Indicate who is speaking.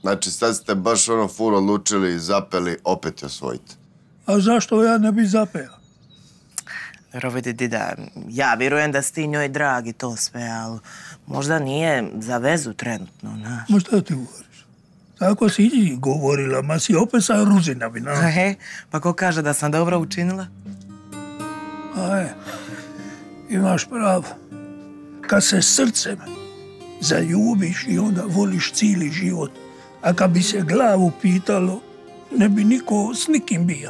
Speaker 1: Znači sad ste baš ono ful odlučili i zapeli opet je osvojiti.
Speaker 2: A zašto ja ne bi zapeo?
Speaker 3: Dobro, vidi, dida, ja vjerujem da si ti njoj drag i to sve, ali možda nije za vezu trenutno, znaš.
Speaker 2: Ma šta ti govoriš? Tako si i govorila, ma si opet sa ruzinami, na?
Speaker 3: He, pa ko kaže da sam dobro učinila?
Speaker 2: Aj, imaš pravo. Kad se srcem zaljubiš i onda voliš cijeli život, a kad bi se glavu pitalo, ne bi niko s nikim bio.